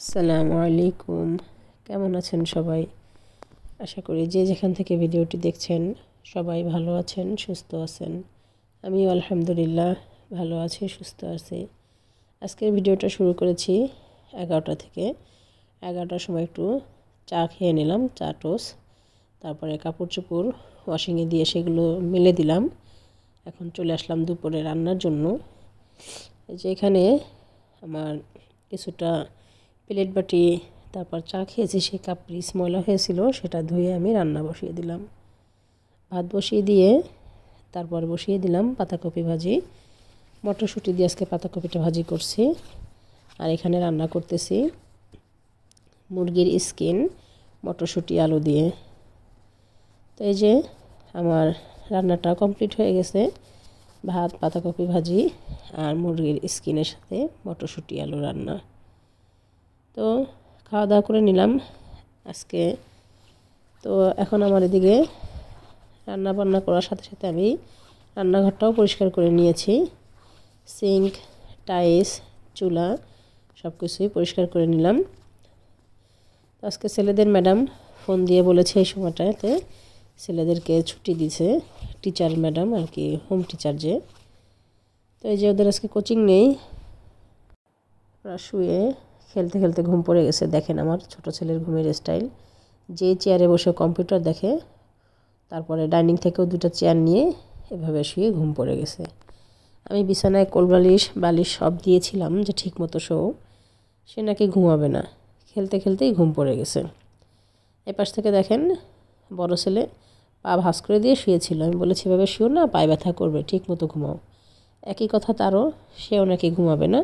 আসসালামু আলাইকুম। কেমন আছেন সবাই? আশা করি যে যেখান থেকে ভিডিওটি দেখছেন সবাই ভালো আছেন, সুস্থ আছেন। আমিও আলহামদুলিল্লাহ ভালো আছি, সুস্থ আছি। আজকের ভিডিওটা শুরু করেছি এগারোটা থেকে। এগারোটার সময় একটু চা খেয়ে নিলাম, চা টোস তারপরে কাপড় চোপড় ওয়াশিংয়ে দিয়ে সেগুলো মেলে দিলাম। এখন চলে আসলাম দুপুরে রান্নার জন্য। এই যে এখানে আমার কিছুটা প্লেট বাটি, তারপর চা খেয়েছি সেই কাপড়িস ময়লা হয়েছিল, সেটা ধুয়ে আমি রান্না বসিয়ে দিলাম। ভাত বসিয়ে দিয়ে তারপর বসিয়ে দিলাম পাতাকপি ভাজি। মটরশুঁটি দিয়ে আজকে পাতাকপিটা ভাজি করছি। আর এখানে রান্না করতেছি মুরগির স্কিন মটরশুঁটি, আলু দিয়ে। তো এই যে আমার রান্নাটা কমপ্লিট হয়ে গেছে। ভাত, পাতাকপি ভাজি আর মুরগির স্কিনের সাথে মটরশুঁটি, আলু রান্না। তো খাওয়া দাওয়া করে নিলাম আজকে। তো এখন আমার এদিকে রান্না বান্না করার সাথে সাথে আমি রান্নাঘরটাও পরিষ্কার করে নিয়েছি। সিঙ্ক টাইস চুলা সব কিছুই পরিষ্কার করে নিলাম। তো আজকে ছেলেদের ম্যাডাম ফোন দিয়ে বলেছে এই সময়টাতে ছেলেদেরকে ছুটি দিছে টিচার ম্যাডাম আর কি, হোম টিচার যে। তো এই যে ওদের আজকে কোচিং নেই, ওরা শুয়ে খেলতে খেলতে ঘুম পড়ে গেছে। দেখেন আমার ছোট ছেলের ঘুমের স্টাইল যে চেয়ারে বসে কম্পিউটার দেখে, তারপরে ডাইনিং থেকেও দুটো চেয়ার নিয়ে এভাবে শুয়ে ঘুম পড়ে গেছে। আমি বিছানায় কোল বালিশ সব দিয়েছিলাম যে ঠিক মতো শো। সে নাকি ঘুমাবে না। খেলতে খেলতেই ঘুম পড়ে গেছে। এপাশ থেকে দেখেন বড় ছেলে পা ভাস করে দিয়ে শুয়েছিল। আমি বলেছি, এভাবে শুও না, পায়ে ব্যথা করবে ঠিক মতো ঘুমাও। একই কথা তারও, সেও নাকি ঘুমাবে না,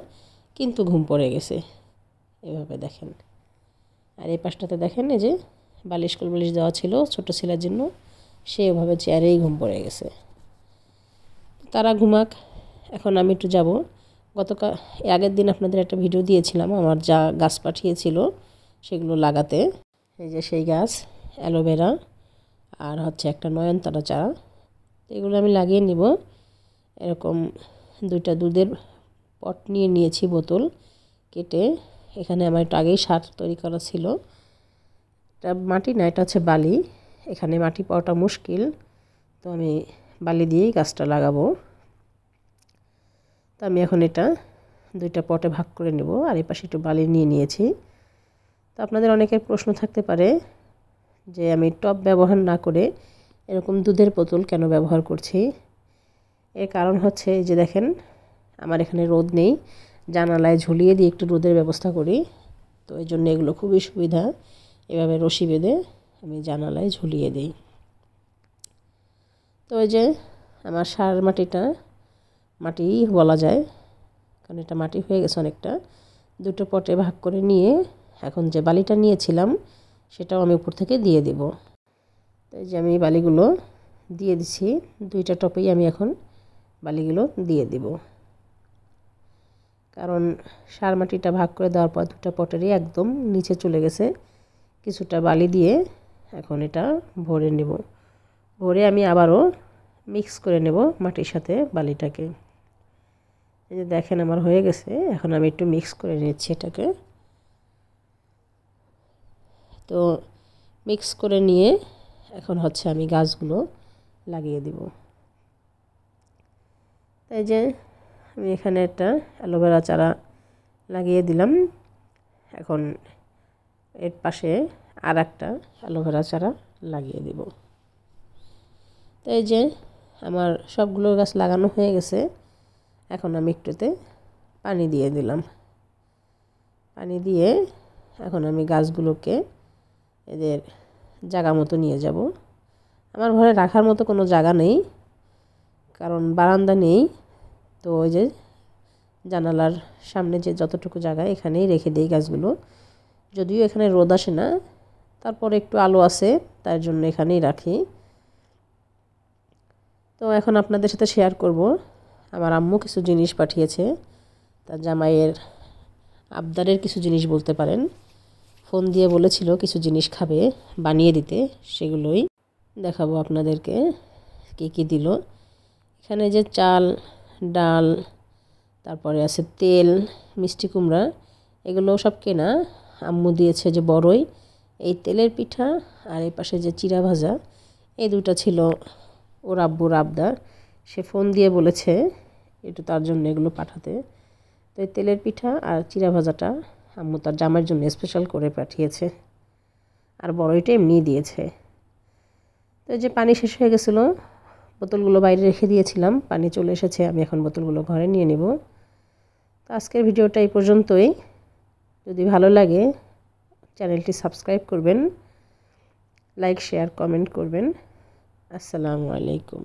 কিন্তু ঘুম পড়ে গেছে। এভাবে দেখেন। আর এই পাশটাতে দেখেন এই যে বালিশ কোল বালিশ দেওয়া ছিল ছোট ছেলের জন্য, সে এভাবে চেয়ারেই ঘুম পড়ে গেছে। তারা ঘুমাক। এখন আমি একটু যাব। গতকাল আগের দিন আপনাদের একটা ভিডিও দিয়েছিলাম, আমার যা গাছ পাঠিয়েছিল সেগুলো লাগাতে। এই যে সেই গাছ, অ্যালোভেরা, আর হচ্ছে একটা নয়নতারা চারা। এগুলো আমি লাগিয়ে নিব। এরকম দুইটা দুধের পট নিয়ে নিয়েছি বোতল কেটে। এখানে আমার একটু আগেই সার তৈরি করা ছিল। এটা মাটি না, এটা হচ্ছে বালি। এখানে মাটি পাওয়াটা মুশকিল। তো আমি বালি দিয়েই গাছটা লাগাবো। তো আমি এখন এটা দুইটা পটে ভাগ করে নেব আর এই পাশে একটু বালি নিয়ে নিয়েছি। তো আপনাদের অনেকের প্রশ্ন থাকতে পারে যে আমি টপ ব্যবহার না করে এরকম দুধের বোতল কেন ব্যবহার করছি? এর কারণ হচ্ছে যে দেখেন, আমার এখানে রোদ নেই। জানালায় ঝুলিয়ে দিয়ে একটু রোদের ব্যবস্থা করি। তো এই জন্য এগুলো খুবই সুবিধা। এভাবে রশি বেঁধে আমি জানালায় ঝুলিয়ে দিই। তো ওই যে আমার সার মাটিটা মাটি বলা যায়, কারণ এটা মাটি হয়ে গেছে অনেকটা। দুটো পটে ভাগ করে নিয়ে এখন যে বালিটা নিয়েছিলাম, সেটাও আমি উপর থেকে দিয়ে দেব। তো এই যে আমি বালিগুলো দিয়ে দিছি দুইটা টপেই আমি এখন বালিগুলো দিয়ে দিব। কারণ সার মাটিটা ভাগ করে দেওয়ার পর দুটা পটেরই একদম নিচে চলে গেছে। কিছুটা বালি দিয়ে এখন এটা ভরে নেব। ভরে আমি আবারও মিক্স করে নেব মাটির সাথে বালিটাকে। এই যে দেখেন আমার হয়ে গেছে, এখন আমি একটু মিক্স করে নিচ্ছি এটাকে। তো মিক্স করে নিয়ে এখন হচ্ছে আমি গাছগুলো লাগিয়ে দিব। তাই যে আমি এখানে একটা অ্যালোভেরা চারা লাগিয়ে দিলাম। এখন এর পাশে আর একটা অ্যালোভেরা চারা লাগিয়ে দিব। তো এই যে আমার সবগুলো গাছ লাগানো হয়ে গেছে। এখন আমি একটুতে পানি দিয়ে দিলাম। পানি দিয়ে এখন আমি গাছগুলোকে এদের জায়গা মতো নিয়ে যাব। আমার ঘরে রাখার মতো কোনো জায়গা নেই, কারণ বারান্দা নেই। তো ওই যে জানালার সামনে যে যতটুকু জায়গা, এখানেই রেখে দিই গাছগুলো। যদিও এখানে রোদ আসে না, তারপর একটু আলো আছে তার জন্য এখানেই রাখি। তো এখন আপনাদের সাথে শেয়ার করব। আমার আম্মু কিছু জিনিস পাঠিয়েছে, তার জামাইয়ের আবদারের কিছু জিনিস বলতে পারেন। ফোন দিয়ে বলেছিল কিছু জিনিস খাবে বানিয়ে দিতে, সেগুলোই দেখাবো আপনাদেরকে, কী কী দিল। এখানে যে চাল ডাল, তারপরে আছে তেল, মিষ্টি কুমড়া, এগুলো সব কেনা। আম্মু দিয়েছে যে বড়ই। এই তেলের পিঠা আর এই পাশে যে চিরা ভাজা, এই দুটা ছিল ওর আব্বুর আবদার সে ফোন দিয়ে বলেছে একটু তার জন্য এগুলো পাঠাতে। তো এই তেলের পিঠা আর চিরা ভাজাটা আম্মু তার জামার জন্য স্পেশাল করে পাঠিয়েছে। আর বড়ইটা এমনি দিয়েছে। তো যে পানি শেষ হয়ে গেছিল বোতলগুলো বাইরে রেখে দিয়েছিলাম, পানি চলে এসেছে, আমি এখন বোতলগুলো ঘরে নিয়ে নেব। তো আজকের ভিডিওটা এই পর্যন্তই। যদি ভালো লাগে, চ্যানেলটি সাবস্ক্রাইব করবেন, লাইক, শেয়ার, কমেন্ট করবেন। আসসালামু আলাইকুম।